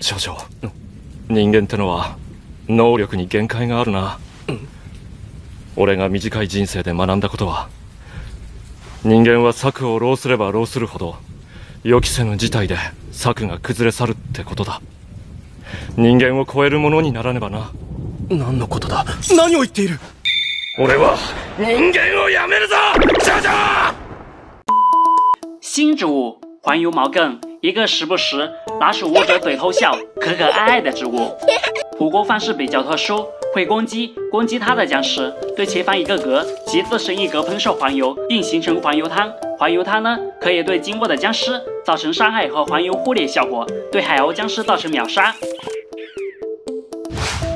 少々。人間ってのは能力に限界があるな。俺が短い人生で学んだことは人間は策を浪すれば浪するほど予期せぬ事態で策が崩れ去るってことだ。人間を超えるものにならねばな。何のことだ？何を言っている？俺は人間をやめるぞ!少々新植物环游毛茛，一个时不时拿手捂着嘴偷笑、可可爱爱的植物。不过方式比较特殊，会攻击攻击它的僵尸，对前方一个格及自身一格喷射黄油，并形成黄油汤。黄油汤呢，可以对经过的僵尸造成伤害和黄油护裂效果，对海鸥僵尸造成秒杀。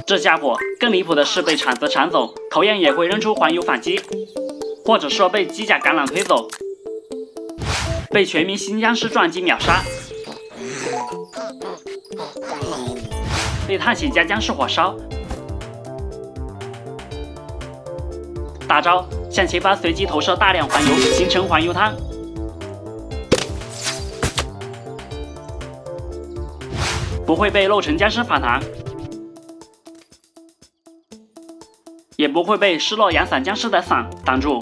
这家伙更离谱的是被铲子铲走，同样也会扔出黄油反击，或者说被机甲橄榄推走。被全民新僵尸撞击秒杀，被探险家僵尸火烧，大招向前方随机投射大量黄油，形成黄油汤，不会被漏成僵尸反弹，也不会被失落阳伞僵尸的伞挡住。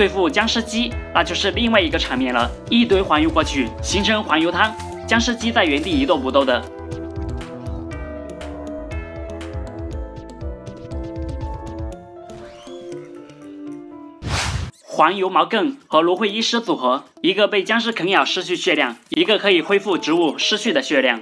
对付僵尸鸡，那就是另外一个场面了。一堆黄油过去，形成黄油汤，僵尸鸡在原地一动不动的。黄油毛茛和芦荟医师组合，一个被僵尸啃咬失去血量，一个可以恢复植物失去的血量。